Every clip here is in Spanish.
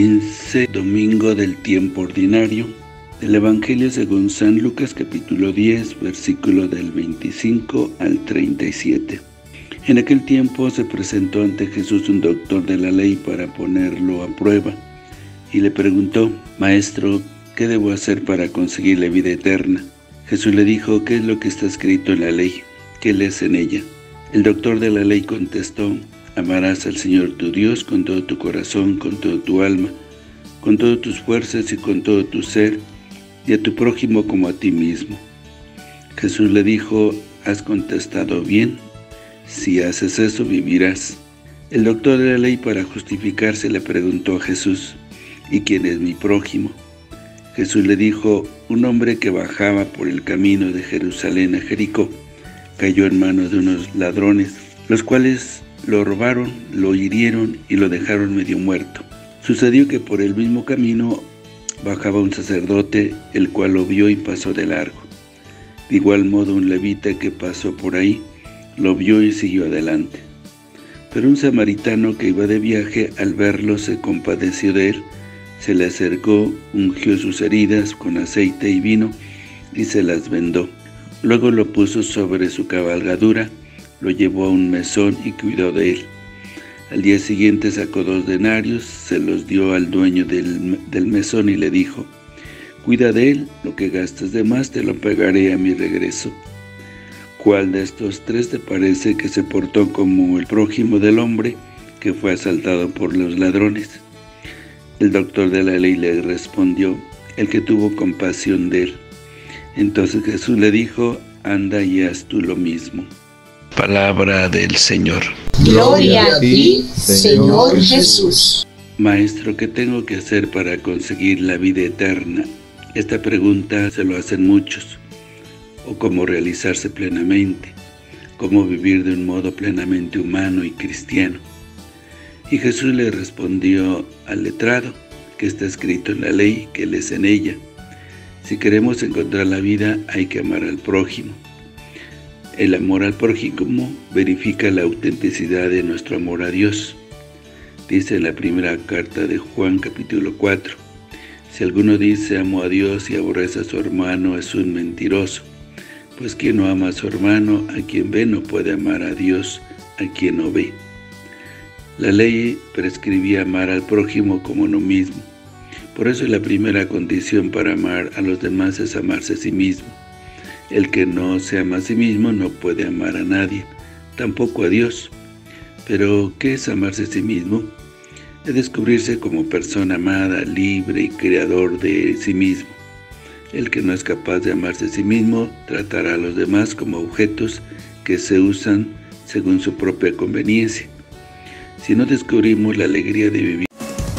15 domingo del tiempo ordinario del Evangelio según San Lucas capítulo 10 versículo del 25 al 37. En aquel tiempo se presentó ante Jesús un doctor de la ley para ponerlo a prueba y le preguntó, Maestro, ¿qué debo hacer para conseguir la vida eterna? Jesús le dijo, ¿qué es lo que está escrito en la ley? ¿Qué lees en ella? El doctor de la ley contestó, Amarás al Señor tu Dios con todo tu corazón, con todo tu alma, con todas tus fuerzas y con todo tu ser, y a tu prójimo como a ti mismo. Jesús le dijo, has contestado bien, si haces eso vivirás. El doctor de la ley para justificarse le preguntó a Jesús, ¿y quién es mi prójimo? Jesús le dijo, un hombre que bajaba por el camino de Jerusalén a Jericó, cayó en manos de unos ladrones, los cuales lo robaron, lo hirieron y lo dejaron medio muerto. Sucedió que por el mismo camino bajaba un sacerdote, el cual lo vio y pasó de largo. De igual modo un levita que pasó por ahí, lo vio y siguió adelante. Pero un samaritano que iba de viaje, al verlo se compadeció de él, se le acercó, ungió sus heridas con aceite y vino y se las vendó. Luego lo puso sobre su cabalgadura lo llevó a un mesón y cuidó de él. Al día siguiente sacó dos denarios, se los dio al dueño del, mesón y le dijo, Cuida de él, lo que gastes de más te lo pagaré a mi regreso. ¿Cuál de estos tres te parece que se portó como el prójimo del hombre que fue asaltado por los ladrones? El doctor de la ley le respondió, el que tuvo compasión de él. Entonces Jesús le dijo, anda y haz tú lo mismo. Palabra del Señor. Gloria a ti, Señor Jesús. Maestro, ¿qué tengo que hacer para conseguir la vida eterna? Esta pregunta se lo hacen muchos. O cómo realizarse plenamente, cómo vivir de un modo plenamente humano y cristiano. Y Jesús le respondió al letrado, que está escrito en la ley, que lees en ella. Si queremos encontrar la vida, hay que amar al prójimo. El amor al prójimo verifica la autenticidad de nuestro amor a Dios. Dice en la primera carta de Juan capítulo 4, Si alguno dice amo a Dios y aborrece a su hermano es un mentiroso, pues quien no ama a su hermano, a quien ve no puede amar a Dios, a quien no ve. La ley prescribía amar al prójimo como uno mismo. Por eso la primera condición para amar a los demás es amarse a sí mismo. El que no se ama a sí mismo no puede amar a nadie, tampoco a Dios. Pero, ¿qué es amarse a sí mismo? Es descubrirse como persona amada, libre y creador de sí mismo. El que no es capaz de amarse a sí mismo, tratará a los demás como objetos que se usan según su propia conveniencia. Si no descubrimos la alegría de vivir,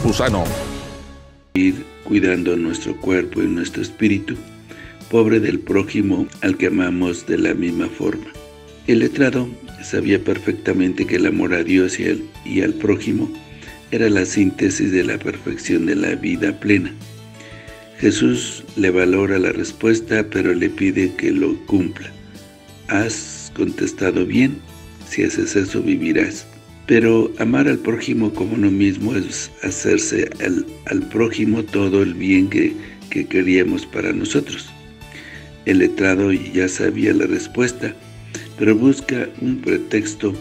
Campusano. Ir cuidando nuestro cuerpo y nuestro espíritu, pobre del prójimo al que amamos de la misma forma. El letrado sabía perfectamente que el amor a Dios y y al prójimo era la síntesis de la perfección de la vida plena. Jesús le valora la respuesta, pero le pide que lo cumpla. Has contestado bien, si haces eso vivirás. Pero amar al prójimo como uno mismo es hacerse al, prójimo todo el bien que, que queríamos para nosotros. El letrado ya sabía la respuesta, pero busca un pretexto,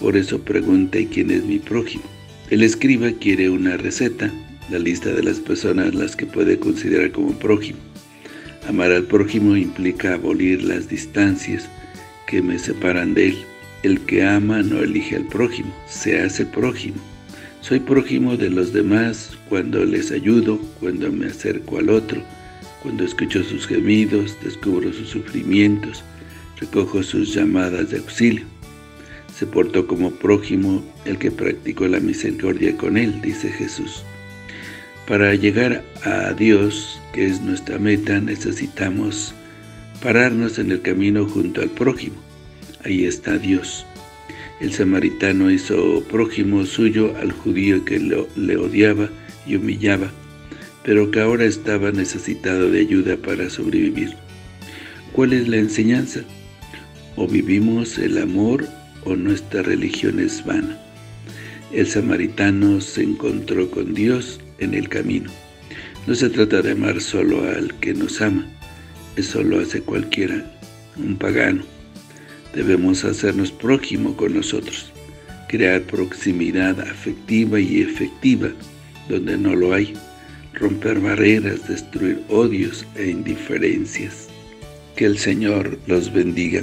por eso pregunta ¿y quién es mi prójimo? El escriba quiere una receta, la lista de las personas las que puede considerar como prójimo. Amar al prójimo implica abolir las distancias que me separan de él. El que ama no elige al prójimo, se hace prójimo. Soy prójimo de los demás cuando les ayudo, cuando me acerco al otro, cuando escucho sus gemidos, descubro sus sufrimientos, recojo sus llamadas de auxilio. Se portó como prójimo el que practicó la misericordia con él, dice Jesús. Para llegar a Dios, que es nuestra meta, necesitamos pararnos en el camino junto al prójimo. Ahí está Dios. El samaritano hizo prójimo suyo al judío que le odiaba y humillaba, pero que ahora estaba necesitado de ayuda para sobrevivir. ¿Cuál es la enseñanza? O vivimos el amor o nuestra religión es vana. El samaritano se encontró con Dios en el camino. No se trata de amar solo al que nos ama, eso lo hace cualquiera, un pagano. Debemos hacernos prójimo con nosotros, crear proximidad afectiva y efectiva donde no lo hay, romper barreras, destruir odios e indiferencias. Que el Señor los bendiga.